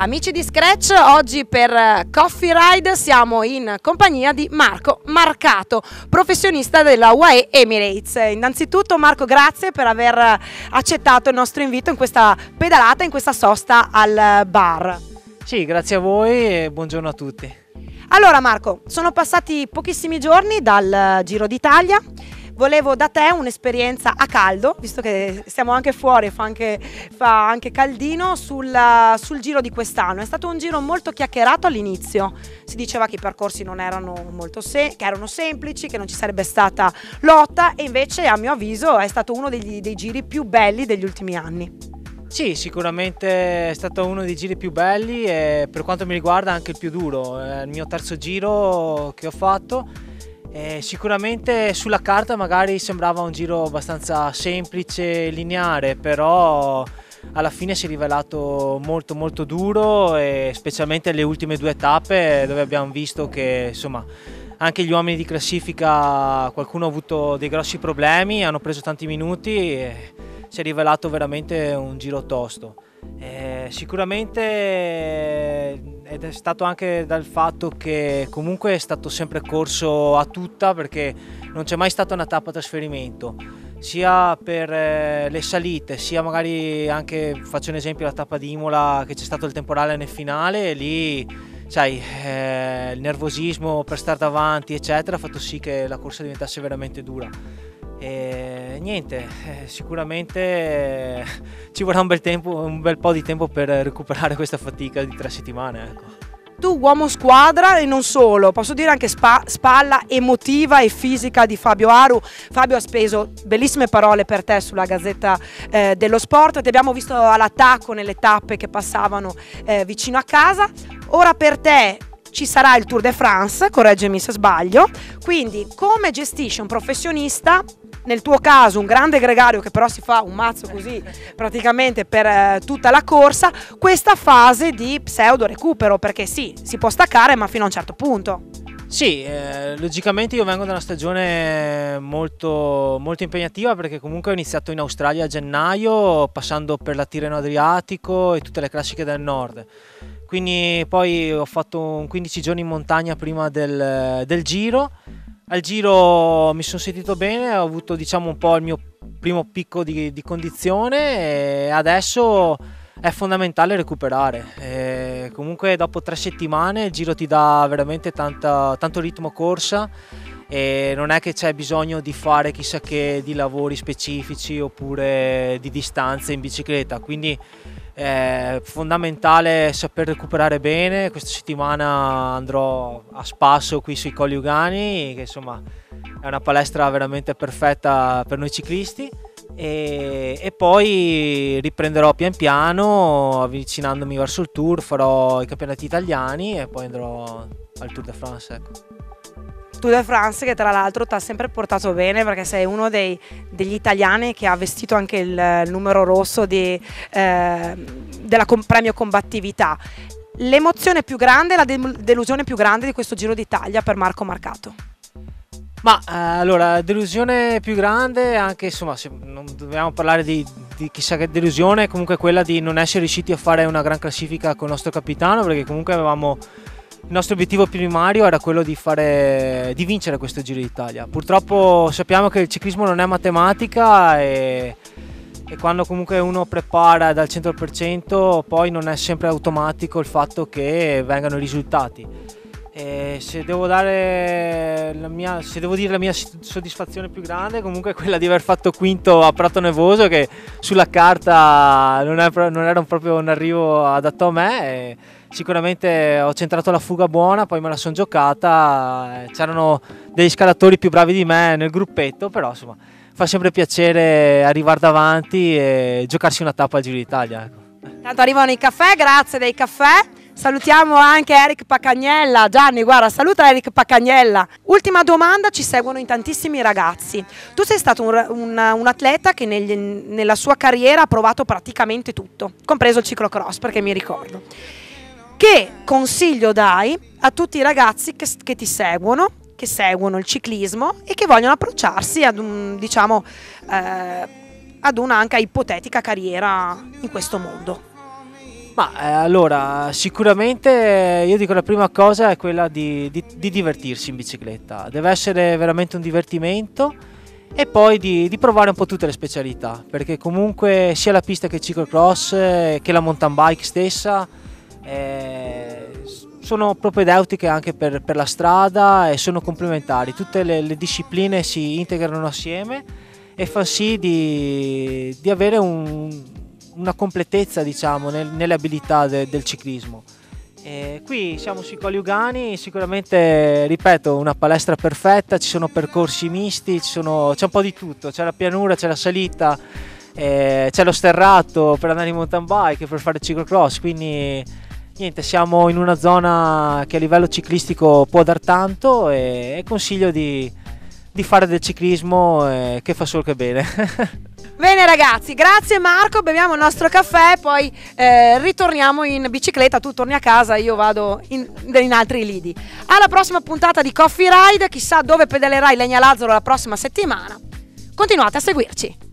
Amici di Scratch, oggi per eh, Coffee Ride siamo in compagnia di Marco Marcato, professionista della UAE Emirates. Innanzitutto Marco, grazie per aver accettato il nostro invito in questa pedalata, in questa sosta al bar. Sì, grazie a voi e buongiorno a tutti. Allora Marco, sono passati pochissimi giorni dal Giro d'Italia volevo da te un'esperienza a caldo, visto che stiamo anche fuori, fa anche, fa anche caldino, sul, sul, giro di quest'anno. È stato un giro molto chiacchierato all'inizio, si diceva che i percorsi non erano molto se- che erano semplici, che non ci sarebbe stata lotta e invece a mio avviso è stato uno degli, dei giri più belli degli ultimi anni. Sì, sicuramente è stato uno dei giri più belli e per quanto mi riguarda anche il più duro. È il mio terzo giro che ho fatto eh, sicuramente sulla carta magari sembrava un giro abbastanza semplice, lineare, però alla fine si è rivelato molto molto duro e specialmente le ultime due tappe dove abbiamo visto che insomma anche gli uomini di classifica qualcuno ha avuto dei grossi problemi, hanno preso tanti minuti e si è rivelato veramente un giro tosto. Eh, sicuramente ed è stato anche dal fatto che comunque è stato sempre corso a tutta perché non c'è mai stata una tappa trasferimento sia per eh, le salite sia magari anche faccio un esempio la tappa di Imola che c'è stato il temporale nel finale lì sai eh, il nervosismo per stare davanti eccetera ha fatto sì che la corsa diventasse veramente dura. E niente, eh, sicuramente eh, ci vorrà un bel, tempo, un bel, po' di tempo per recuperare questa fatica di tre settimane. Ecco. Tu uomo squadra e non solo, posso dire anche spa, spalla emotiva e fisica di Fabio Aru. Fabio ha speso bellissime parole per te sulla Gazzetta eh, dello Sport, ti abbiamo visto all'attacco nelle tappe che passavano eh, vicino a casa. Ora per te ci sarà il Tour de France, correggimi se sbaglio, quindi come gestisce un professionista nel tuo caso un grande gregario che però si fa un mazzo così praticamente per eh, tutta la corsa, questa fase di pseudo recupero, perché sì, si può staccare ma fino a un certo punto. Sì, eh, logicamente io vengo da una stagione molto, molto, impegnativa perché comunque ho iniziato in Australia a gennaio, passando per la Tirreno Adriatico e tutte le classiche del nord. Quindi poi ho fatto un 15 giorni in montagna prima del, del giro al giro mi sono sentito bene, ho avuto diciamo un po' il mio primo picco di, di condizione e adesso è fondamentale recuperare. E comunque dopo tre settimane il giro ti dà veramente tanta, tanto ritmo corsa e non è che c'è bisogno di fare chissà che di lavori specifici oppure di distanze in bicicletta, quindi è fondamentale saper recuperare bene. Questa settimana andrò a spasso qui sui Colli Ugani, che insomma è una palestra veramente perfetta per noi ciclisti. E, e, poi riprenderò pian piano avvicinandomi verso il tour, farò i campionati italiani e poi andrò al Tour de France. Ecco. Tour de France che tra l'altro ti ha sempre portato bene perché sei uno dei, degli italiani che ha vestito anche il, il numero rosso di, eh, della com- premio combattività. L'emozione più grande, la delusione più grande di questo Giro d'Italia per Marco Marcato? Ma eh, allora, delusione più grande, anche insomma, se non dobbiamo parlare di, di, chissà che delusione, comunque quella di non essere riusciti a fare una gran classifica con il nostro capitano, perché comunque avevamo il nostro obiettivo primario era quello di, fare, di vincere questo Giro d'Italia. Purtroppo sappiamo che il ciclismo non è matematica e, e quando comunque uno prepara dal 100% poi non è sempre automatico il fatto che vengano i risultati. E se devo, mia, se devo dire la mia soddisfazione più grande comunque è quella di aver fatto quinto a Prato Nevoso che sulla carta non, è, non era proprio un arrivo adatto a me sicuramente ho centrato la fuga buona, poi me la sono giocata, eh, c'erano degli scalatori più bravi di me nel gruppetto, però insomma fa sempre piacere arrivare davanti e giocarsi una tappa al Giro d'Italia. Ecco. Tanto arrivano i caffè, grazie dei caffè. Salutiamo anche Eric Pacagnella. Gianni, guarda, saluta Eric Pacagnella. Ultima domanda, ci seguono in tantissimi ragazzi. Tu sei stato un, un, un atleta che negli, nella sua carriera ha provato praticamente tutto, compreso il ciclocross, perché mi ricordo. Che consiglio dai a tutti i ragazzi che, che ti seguono, che seguono il ciclismo e che vogliono approcciarsi ad, un, diciamo, eh, ad una anche ipotetica carriera in questo mondo? Ma eh, allora, sicuramente io dico la prima cosa è quella di, di, di, divertirsi in bicicletta, deve essere veramente un divertimento e poi di, di, provare un po' tutte le specialità, perché comunque sia la pista che il ciclocross eh, che la mountain bike stessa eh, sono propedeutiche anche per, per, la strada e sono complementari, tutte le, le discipline si integrano assieme e fa sì di, di avere un una completezza diciamo, nel, nelle abilità de, del ciclismo. E qui siamo sui Colli Ugani, sicuramente, ripeto, una palestra perfetta, ci sono percorsi misti, sono, c'è un po' di tutto, c'è la pianura, c'è la salita, eh, c'è lo sterrato per andare in mountain bike, per fare ciclocross, quindi niente, siamo in una zona che a livello ciclistico può dar tanto e, e consiglio di, di, fare del ciclismo eh, che fa solo che bene. Bene ragazzi, grazie Marco, beviamo il nostro caffè, poi eh, ritorniamo in bicicletta, tu torni a casa, io vado in, in, altri lidi. Alla prossima puntata di Coffee Ride, chissà dove pedalerai Legna Lazzaro la prossima settimana. Continuate a seguirci.